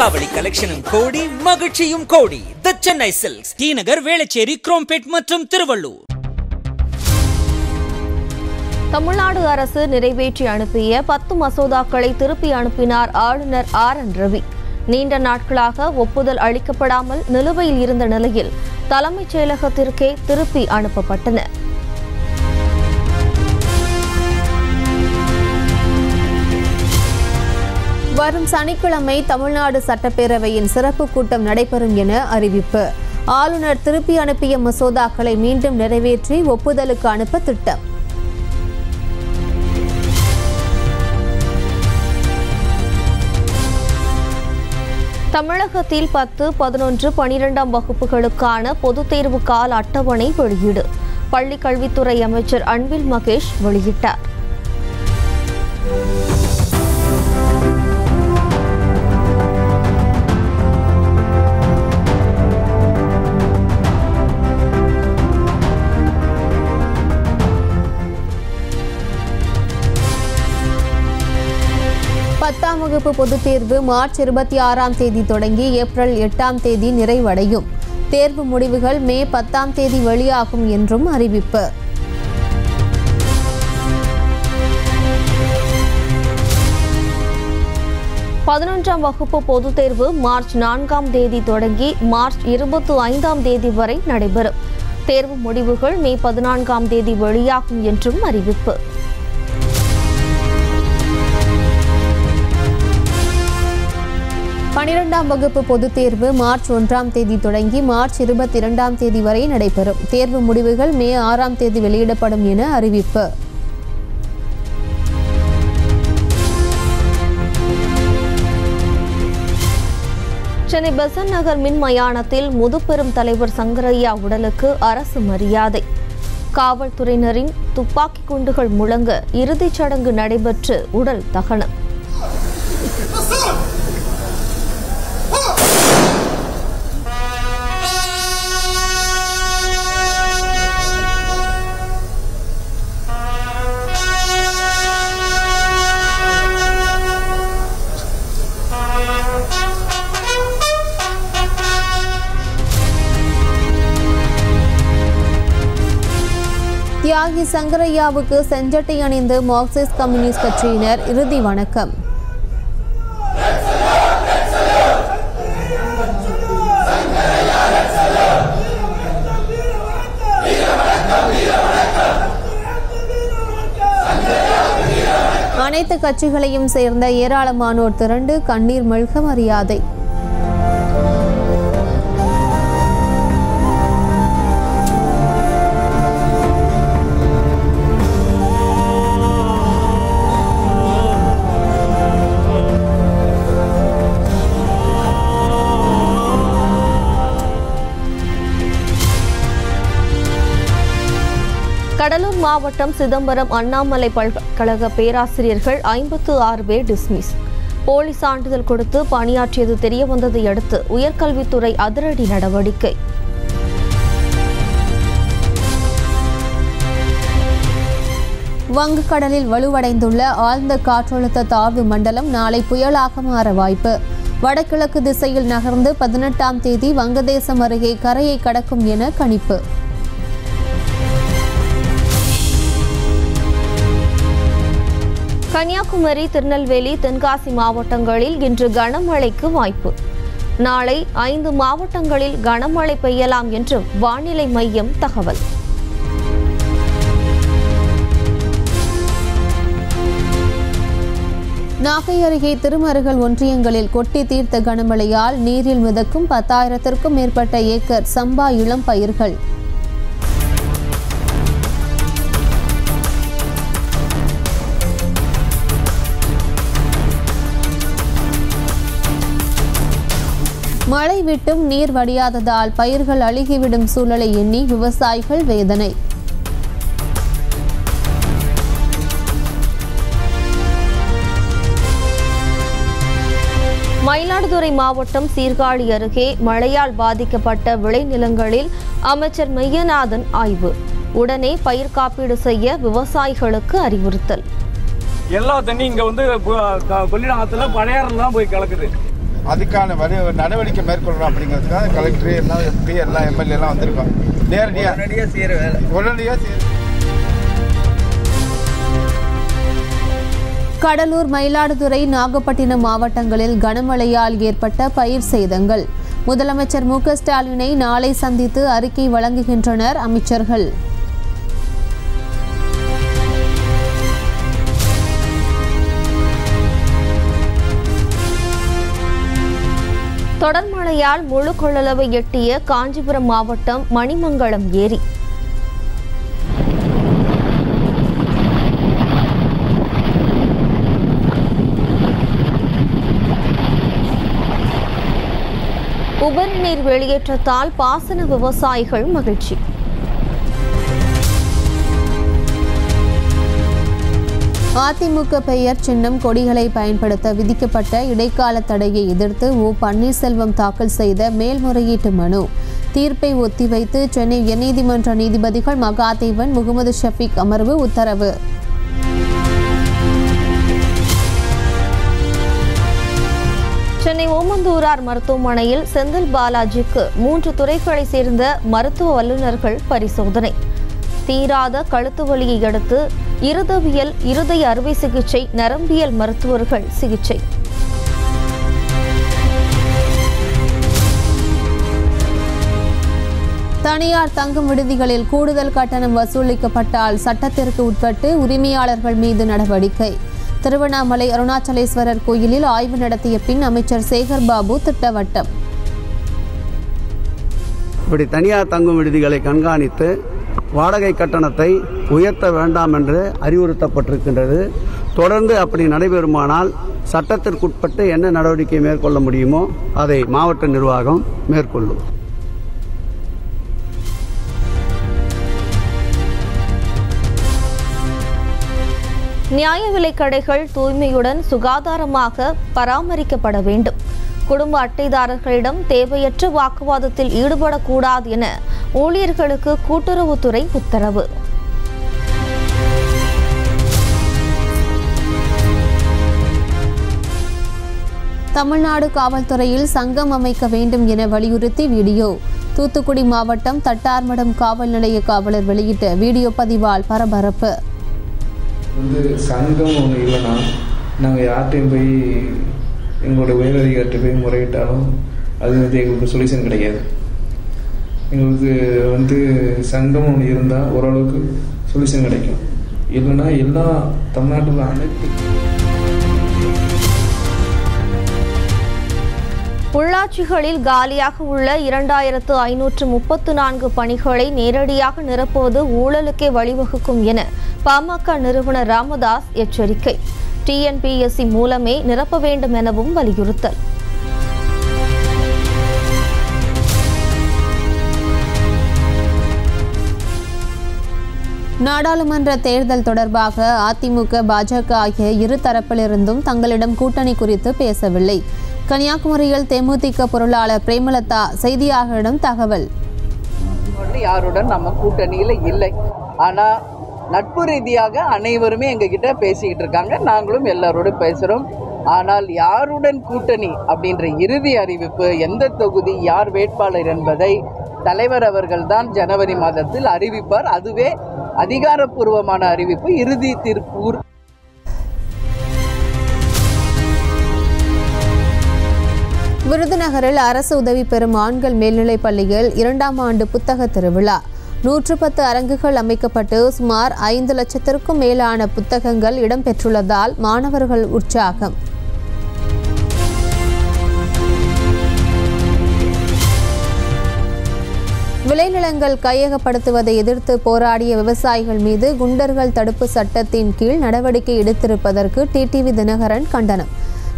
தீபாவளி கலெக்ஷனும் கோடி மகிழ்ச்சியும் கோடி. The Chennai silks T Nagar Velachery Chromepet மற்றும் திருவள்ளூர். தமிழ்நாடு அரசு நிறைவேற்றி அனுப்பிய பத்து மசோதாக்களை திருப்பி அனுப்பினார் ஆளுநர் ஆர் என் ரவி. நீண்ட நாட்களாக ஒப்புதல் அளிக்கப்படாமல் நிலுவையில் இருந்த நிலையில் தலைமைச் செயலகத்திற்கே திருப்பி அனுப்பப்பட்டன. வரும் சனிக்கிழமை தமிழ்நாடு சட்டப்பேரவையின் சிறப்பு கூட்டம் நடைபெறும் என அறிவிப்பு. ஆளுநர் திருப்பி அனுப்பிய மசோதாக்களை மீண்டும் நிறைவேற்றி ஒப்புதலுக்கு அனுப்ப திட்டம். தமிழகத்தில் பத்து பதினொன்று பனிரெண்டாம் வகுப்புகளுக்கான பொதுத் தேர்வு கால அட்டவணை வெளியீடு. பள்ளிக் கல்வித்துறை அமைச்சர் அன்பில் மகேஷ் வெளியிட்டார். பத்தாம் வகுப்பு பொதுத் தேர்வு மார்ச் இருபத்தி ஆறாம் தேதி தொடங்கி ஏப்ரல் எட்டாம் தேதி நிறைவடையும். தேர்வு முடிவுகள் மே பத்தாம் தேதி வெளியாகும் என்றும் அறிவிப்பு. பதினொன்றாம் வகுப்பு பொதுத் தேர்வு மார்ச் நான்காம் தேதி தொடங்கி மார்ச் இருபத்தி ஐந்தாம் தேதி வரை நடைபெறும். தேர்வு முடிவுகள் மே பதினான்காம் தேதி வெளியாகும் என்றும் அறிவிப்பு. பனிரெண்டாம் வகுப்பு பொதுத் தேர்வு மார்ச் ஒன்றாம் தேதி தொடங்கி மார்ச் இருபத்தி இரண்டாம் தேதி வரை நடைபெறும். தேர்வு முடிவுகள் மே ஆறாம் தேதி வெளியிடப்படும் என அறிவிப்பு. சென்னை பெசன் நகர் மின் மயானத்தில் முதுபெரும் தலைவர் சங்கரையா உடலுக்கு அரசு மரியாதை. காவல்துறையினரின் துப்பாக்கி குண்டுகள் முழங்க இறுதிச் சடங்கு நடைபெற்று உடல் தகனம். சங்கரையாவுக்கு செஞ்சட்டை அணிந்து மார்க்சிஸ்ட் கம்யூனிஸ்ட் கட்சியினர் இறுதி வணக்கம். அனைத்து கட்சிகளையும் சேர்ந்த ஏராளமானோர் திரண்டு கண்ணீர் மல்க மரியாதை. கடலூர் மாவட்டம் சிதம்பரம் அண்ணாமலை பல்கலைக்கழக பேராசிரியர்கள் ஐம்பத்து ஆறு பேர் டிஸ்மிஸ் போலி சான்றிதழ் கொடுத்து பணியாற்றியது தெரியவந்ததை அடுத்து உயர்கல்வித்துறை அதிரடி நடவடிக்கை. வங்கக்கடலில் வலுவடைந்துள்ள ஆழ்ந்த காற்றழுத்த தாழ்வு மண்டலம் நாளை புயலாக மாற வாய்ப்பு. வடகிழக்கு திசையில் நகர்ந்து பதினெட்டாம் தேதி வங்கதேசம் அருகே கரையை கடக்கும் என கணிப்பு. கன்னியாகுமரி திருநெல்வேலி தென்காசி மாவட்டங்களில் இன்று கனமழைக்கு வாய்ப்பு. நாளை ஐந்து மாவட்டங்களில் கனமழை பெய்யலாம் என்றும் வானிலை மையம் தகவல். நாகை அருகே திருமருகல் ஒன்றியங்களில் கொட்டி தீர்த்த கனமழையால் நீரில் மிதக்கும் பத்தாயிரத்திற்கும் மேற்பட்ட ஏக்கர் சம்பா இளம் பயிர்கள். மழை விட்டும் நீர் வடியாததால் பயிர்கள் அழுகிவிடும் சூழலை எண்ணி விவசாயிகள் வேதனை. மயிலாடுதுறை மாவட்டம் சீர்காழி அருகே மழையால் பாதிக்கப்பட்ட விளைநிலங்களில் அமைச்சர் மெய்யநாதன் ஆய்வு. உடனே பயிர் காப்பீடு செய்ய விவசாயிகளுக்கு அறிவுறுத்தல். எல்லா தண்ணி இங்க வந்து பு- ஆத்துல பழையாறுல தான் போய் கலக்குது. அதுக்கான வரி நடவடிக்கை மேற்கொள்ளணும் அப்படிங்கிறதுக்காக கலெக்டர் எல்லாம் எம்பி எல்லாம் எம்எல்ஏ எல்லாம் வந்திருக்கோம். நேரடியாக உடனடியாக செய்கிற வேலை. உடனடியாக செய்ய கடலூர் மயிலாடுதுறை நாகப்பட்டினம் மாவட்டங்களில் கனமழையால் ஏற்பட்ட பயிர் சேதங்கள். முதலமைச்சர் மு க ஸ்டாலினை நாளை சந்தித்து அறிக்கை வழங்குகின்றனர் அமைச்சர்கள். மழையால் முழு கொள்ளளவை எட்டிய காஞ்சிபுரம் மாவட்டம் மணிமங்கலம் ஏரி. உபரி நீர் வெளியேற்றத்தால் பாசன விவசாயிகள் மகிழ்ச்சி. அதிமுக பெயர் சின்னம் கொடிகளை பயன்படுத்த விதிக்கப்பட்ட இடைக்கால தடையை எதிர்த்து ஓ பன்னீர்செல்வம் தாக்கல் செய்த மேல்முறையீட்டு மனு. தீர்ப்பை ஒத்திவைத்து சென்னை உயர்நீதிமன்ற நீதிபதிகள் மகாதேவன் முகமது ஷஃபீக் அமர்வு உத்தரவு. சென்னை ஓமந்தூரார் மருத்துவமனையில் செந்தில் பாலாஜிக்கு மூன்று துறைகளைச் சேர்ந்த மருத்துவ வல்லுநர்கள் பரிசோதனை. தீராத கழுத்து வலியை அடுத்து இருதவியல் இருதய அறுவை சிகிச்சை நரம்பியல் மருத்துவர்கள் சிகிச்சை. தனியார் தங்கும் விடுதிகளில் கூடுதல் கட்டணம் வசூலிக்கப்பட்டால் சட்டத்திற்கு உட்பட்டு உரிமையாளர்கள் மீது நடவடிக்கை. திருவண்ணாமலை அருணாச்சலேஸ்வரர் கோயிலில் ஆய்வு நடத்திய பின் அமைச்சர் சேகர் பாபு திட்டவட்டம். இப்படி தனியார் தங்கும் விடுதிகளை கண்காணித்து வாடகை கட்டணத்தை உயர்த்த வேண்டாம் என்று அறிவுறுத்தப்பட்டிருக்கின்றது. தொடர்ந்து அப்படி நடைபெறுமானால் சட்டத்திற்குட்பட்டு என்ன நடவடிக்கை மேற்கொள்ள முடியுமோ அதை மாவட்ட நிர்வாகம் மேற்கொள்ளும். நியாய விலை கடைகள் தூய்மையுடன் சுகாதாரமாக பராமரிக்கப்பட வேண்டும். குடும்ப அட்டைதாரர்களிடம் தேவையற்ற வாக்குவாதத்தில் ஈடுபடக்கூடாது என ஊழியர்களுக்கு கூட்டுறவுத்துறை உத்தரவு. தமிழ்நாடு காவல்துறையில் சங்கம் அமைக்க வேண்டும் என வலியுறுத்தி வீடியோ. தூத்துக்குடி மாவட்டம் தட்டார்மடம் காவல் நிலைய காவலர் வெளியிட்ட வீடியோ பதிவால் பரபரப்பு. வந்து சங்கம் ஒன்று இல்லைன்னா நாங்கள் யார்கிட்டையும் போய் எங்களோட உயரதிகாரிட்ட போய் முறையிட்டாலும் அது வந்து எங்களுக்கு சொல்யூஷன் கிடைக்காது எங்களுக்கு வந்து சங்கம் ஒன்று இருந்தால் ஓரளவுக்கு சொல்யூஷன் கிடைக்கும். இல்லைன்னா எல்லா தமிழ்நாட்டில் அனைத்து உள்ளாட்சிகளில் காலியாக உள்ள இரண்டாயிரத்து ஐநூற்று முப்பத்து நான்கு பணிகளை நேரடியாக நிரப்புவது ஊழலுக்கே வழிவகுக்கும் என பாமக நிறுவனர் ராமதாஸ் எச்சரிக்கை. டிஎன்பிஎஸ்சி மூலமே நிரப்ப வேண்டும் எனவும் வலியுறுத்தல். நாடாளுமன்ற தேர்தல் தொடர்பாக அதிமுக பாஜக ஆகிய இரு தரப்பிலிருந்தும் தங்களிடம் கூட்டணி குறித்து பேசவில்லை. கன்னியாகுமரியில் தேமுதிக பொருளாளர் பிரேமலதா செய்தியாளரிடம் தகவல். யாருடன் நம்ம கூட்டணியில் இல்லை. ஆனால் நட்பு ரீதியாக அனைவருமே எங்ககிட்ட பேசிக்கிட்டு இருக்காங்க. நாங்களும் எல்லாரோடும் பேசுகிறோம் ஆனால் யாருடன் கூட்டணி அப்படின்ற இறுதி அறிவிப்பு எந்த தொகுதி யார் வேட்பாளர் என்பதை தலைவர் அவர்கள்தான் ஜனவரி மாதத்தில் அறிவிப்பார். அதுவே அதிகாரப்பூர்வமான அறிவிப்பு. இறுதி தீர்ப்பு விருதுநகரில் அரசு உதவி பெறும் ஆண்கள் மேல்நிலைப் பள்ளியில் இரண்டாம் ஆண்டு புத்தக திருவிழா. நூற்று பத்து அரங்குகள் அமைக்கப்பட்டு சுமார் ஐந்து லட்சத்திற்கும் மேலான புத்தகங்கள் இடம்பெற்றுள்ளதால் மாணவர்கள் உற்சாகம். விளைநிலங்கள் கையகப்படுத்துவதை எதிர்த்து போராடிய விவசாயிகள் மீது குண்டர்கள் தடுப்பு சட்டத்தின் கீழ் நடவடிக்கை எடுத்திருப்பதற்கு டிடிவி தினகரன் கண்டனம்.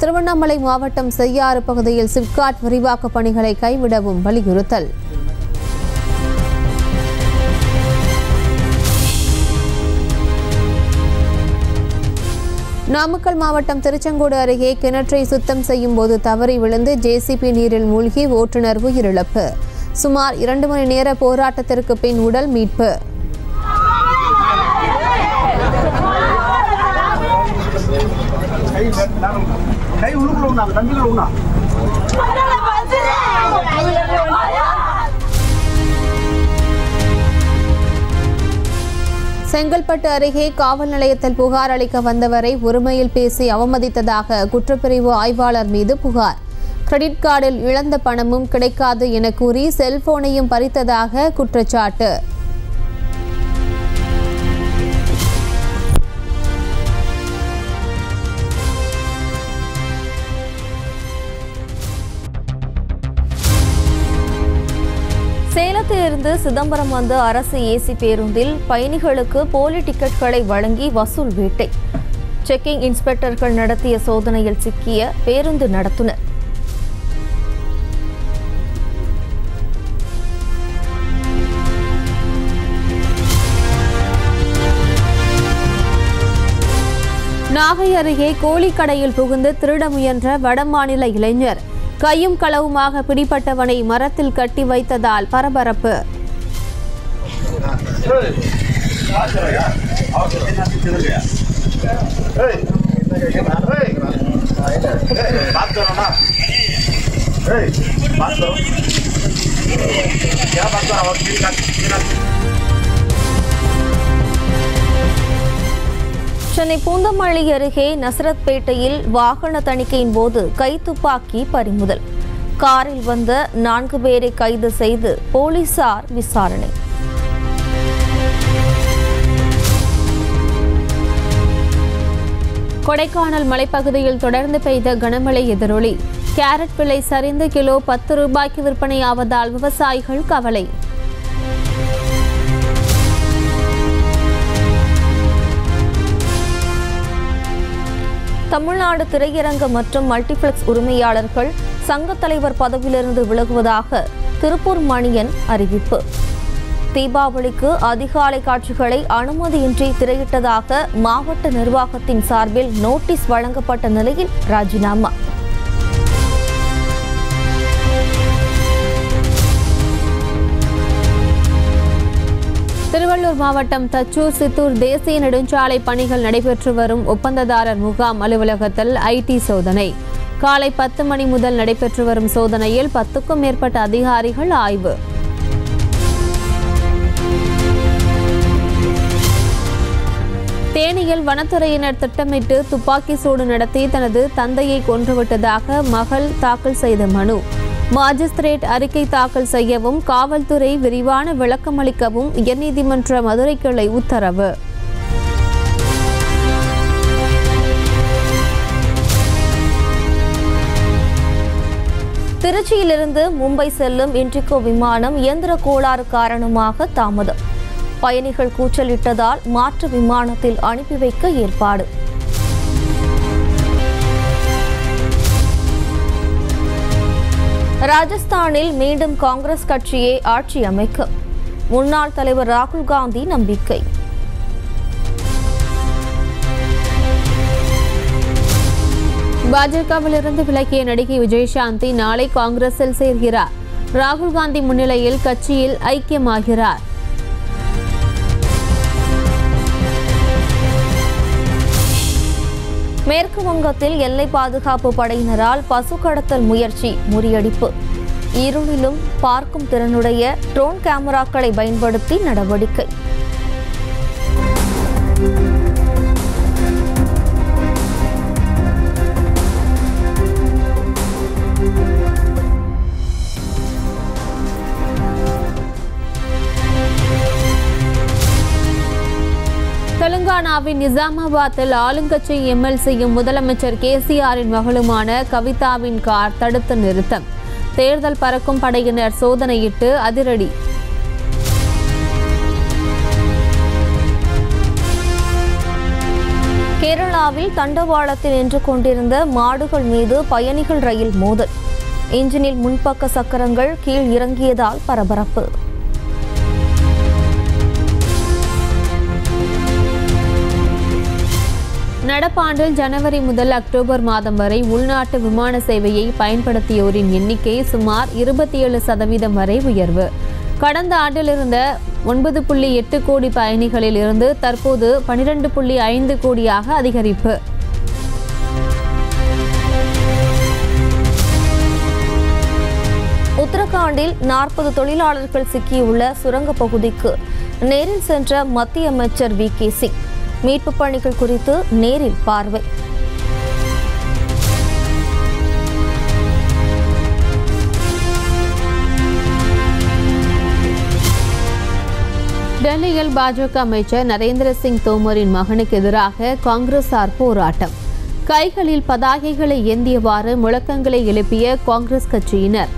திருவண்ணாமலை மாவட்டம் செய்யாறு பகுதியில் சிப்காட் விரிவாக்க பணிகளை கைவிடவும் வலியுறுத்தல். நாமக்கல் மாவட்டம் திருச்செங்கோடு அருகே கிணற்றை சுத்தம் செய்யும் போது தவறி விழுந்து ஜேசிபி நீரில் மூழ்கி ஓட்டுநர் உயிரிழப்பு. சுமார் இரண்டு மணி நேர போராட்டத்திற்கு பின் உடல் மீட்பு. செங்கல்பட்டு அருகே காவல் நிலையத்தில் புகார் அளிக்க வந்தவரை ஒருமையில் பேசி அவமதித்ததாக குற்றப்பிரிவு ஆய்வாளர் மீது புகார். கிரெடிட் கார்டில் இழந்த பணமும் கிடைக்காது என கூறி செல்போனையும் பறித்ததாக குற்றச்சாட்டு. சேலத்திலிருந்து சிதம்பரம் வந்த அரசு ஏசி பேருந்தில் பயணிகளுக்கு போலி டிக்கெட்களை வழங்கி வசூல் வேட்டை. செக்கிங் இன்ஸ்பெக்டர்கள் நடத்திய சோதனையில் சிக்கிய பேருந்து நடத்துனர். நாகை அருகே கோழிக்கடையில் புகுந்து திருட முயன்ற வடமாநில இளைஞர் கையும் களவுமாக பிடிபட்டவனை மரத்தில் கட்டி வைத்ததால் பரபரப்பு சென்னை பூந்தமல்லி அருகே நசரத்பேட்டையில் வாகன தணிக்கையின் போது கைத்துப்பாக்கி பறிமுதல். காரில் வந்த நான்கு பேரை கைது செய்து போலீசார் விசாரணை. கொடைக்கானல் மலைப்பகுதியில் தொடர்ந்து பெய்த கனமழை எதிரொலி. கேரட் விலை சரிந்து கிலோ பத்து ரூபாய்க்கு விற்பனையாவதால் விவசாயிகள் கவலை. தமிழ்நாடு திரையரங்கு மற்றும் மல்டிபிளெக்ஸ் உரிமையாளர்கள் சங்க தலைவர் பதவியிலிருந்து விலகுவதாக திருப்பூர் மணியன் அறிவிப்பு. தீபாவளிக்கு அதிகாலை காட்சிகளை அனுமதியின்றி திரையிட்டதாக மாவட்ட நிர்வாகத்தின் சார்பில் நோட்டீஸ் வழங்கப்பட்ட நிலையில் ராஜினாமா. மாவட்டம் தச்சூர் சித்தூர் தேசிய நெடுஞ்சாலை பணிகள் நடைபெற்று வரும் ஒப்பந்ததாரர் முகாம் அலுவலகத்தில் ஐடி சோதனை. காலை பத்து மணி முதல் நடைபெற்று வரும் சோதனையில் பத்துக்கும் மேற்பட்ட அதிகாரிகள் ஆய்வு. தேனியில் வனத்துறையினர் திட்டமிட்டு துப்பாக்கி சூடு நடத்தி தனது தந்தையை கொன்றுவிட்டதாக மகள் தாக்கல் செய்த மனு. மாஜிஸ்திரேட் அறிக்கை தாக்கல் செய்யவும் காவல்துறை விரிவான விளக்கமளிக்கவும் உயர்நீதிமன்ற மதுரை கிளை உத்தரவு. திருச்சியிலிருந்து மும்பை செல்லும் இன்டிகோ விமானம் இயந்திர கோளாறு காரணமாக தாமதம். பயணிகள் கூச்சலிட்டதால் மாற்று விமானத்தில் அனுப்பி வைக்க ஏற்பாடு. ராஜஸ்தானில் மீண்டும் காங்கிரஸ் கட்சியை ஆட்சி அமைக்க. முன்னாள் தலைவர் ராகுல் காந்தி நம்பிக்கை. பாஜகவிலிருந்து விலகிய நடிகை விஜயசாந்தி நாளை காங்கிரஸில் சேர்கிறார். ராகுல் காந்தி முன்னிலையில் கட்சியில் ஐக்கியமாகிறார். மேற்கு வங்கத்தில் எல்லை பாதுகாப்பு படையினரால் பசு கடத்தல் முயற்சி முறியடிப்பு. இருளிலும் பார்க்கும் திறனுடைய ட்ரோன் கேமராக்களை பயன்படுத்தி நடவடிக்கை. தெலுங்கானாவின் நிசாமாபாத்தில் ஆளுங்கட்சி எம்எல்சியும் முதலமைச்சர் கேசிஆரின் மகளுமான கவிதாவின் கார் தடுத்து நிறுத்தம். தேர்தல் பறக்கும் படையினர் சோதனையிட்டு அதிரடி. கேரளாவில் தண்டவாளத்தில் நின்று கொண்டிருந்த மாடுகள் மீது பயணிகள் ரயில் மோதல். இன்ஜினில் முன்பக்க சக்கரங்கள் கீழ் இறங்கியதால் பரபரப்பு. நடப்பாண்டில் ஜனவரி முதல் அக்டோபர் மாதம் வரை உள்நாட்டு விமான சேவையை பயன்படுத்தியோரின் எண்ணிக்கை சுமார் இருபத்தி ஏழு சதவீதம் வரை உயர்வு. கடந்த ஆண்டில் இருந்த ஒன்பது புள்ளி எட்டு கோடி பயணிகளில் இருந்து தற்போது பனிரெண்டு புள்ளி ஐந்து கோடியாக அதிகரிப்பு. உத்தரகாண்டில் நாற்பது தொழிலாளர்கள் சிக்கியுள்ள சுரங்கப் பகுதிக்கு நேரில் சென்ற மத்திய அமைச்சர் வி கே சிங். மீட்புப் பணிகள் குறித்து நேரில் பார்வை. டெல்லியில் பாஜக அமைச்சர் நரேந்திர சிங் தோமரின் மகனுக்கு எதிராக காங்கிரசார் போராட்டம். கைகளில் பதாகைகளை ஏந்தியவாறு முழக்கங்களை எழுப்பிய காங்கிரஸ் கட்சியினர்.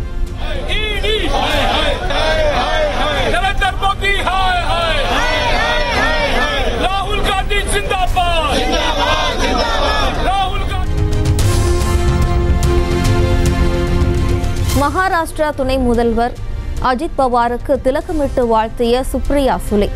மகாராஷ்டிரா துணை முதல்வர் அஜித் பவாருக்கு திலகமிட்டு வாழ்த்திய சுப்ரியா சுலே.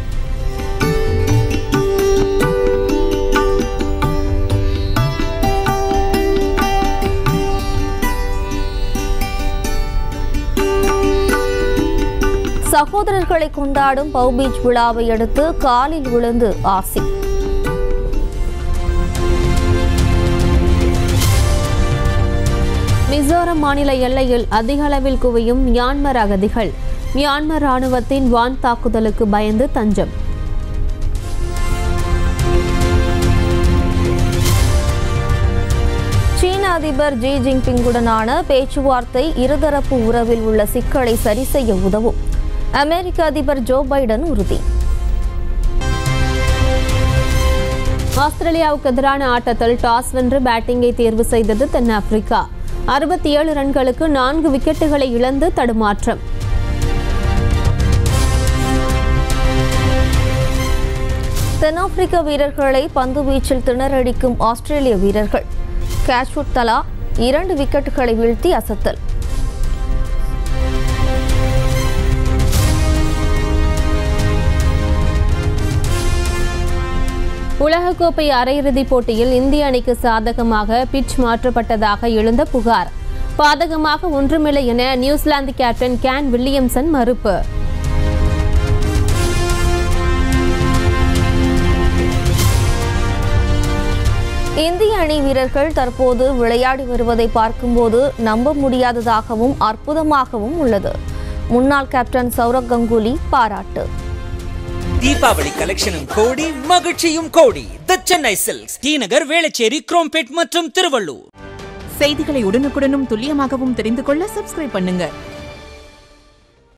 சகோதரர்களை கொண்டாடும் பௌபீச் விழாவை அடுத்து காலில் விழுந்து ஆசி. மிசோரம் மாநில எல்லையில் அதிக அளவில் குவியும் மியான்மர் அகதிகள். மியான்மர் ராணுவத்தின் வான் தாக்குதலுக்கு பயந்து தஞ்சம். சீன அதிபர் ஜி ஜின்பிங்குடனான பேச்சுவார்த்தை இருதரப்பு உறவில் உள்ள சிக்கலை சரி செய்ய உதவும். அமெரிக்க அதிபர் ஜோ பைடன் உறுதி. ஆஸ்திரேலியாவுக்கு எதிரான ஆட்டத்தில் டாஸ் வென்று பேட்டிங்கை தேர்வு செய்தது தென்னாப்பிரிக்கா அறுபத்தி ஏழு ரன்களுக்கு நான்கு விக்கெட்டுகளை இழந்து தடுமாற்றம். தென்னாப்பிரிக்க வீரர்களை பந்து வீச்சில் திணறடிக்கும் ஆஸ்திரேலிய வீரர்கள். கேஷ்வுட் தலா இரண்டு விக்கெட்டுகளை வீழ்த்தி அசத்தல். உலகக்கோப்பை அரையிறுதிப் போட்டியில் இந்திய அணிக்கு சாதகமாக பிட்ச் மாற்றப்பட்டதாக எழுந்த புகார். பாதகமாக ஒன்றுமில்லை என நியூசிலாந்து கேப்டன் கேன் வில்லியம்சன் மறுப்பு. இந்திய அணி வீரர்கள் தற்போது விளையாடி வருவதை பார்க்கும்போது நம்ப முடியாததாகவும் அற்புதமாகவும் உள்ளது. முன்னாள் கேப்டன் சௌரவ் கங்குலி பாராட்டு. தீபாவளி கலெக்ஷனும் கோடி மகிழ்ச்சியும் கோடி. The Chennai silks T Nagar Velachery Chromepet மற்றும் திருவள்ளூர். செய்திகளை உடனுக்குடனும் துல்லியமாகவும் தெரிந்து கொள்ள சப்ஸ்கிரைப் பண்ணுங்க.